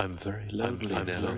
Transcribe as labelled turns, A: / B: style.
A: I'm very lonely now.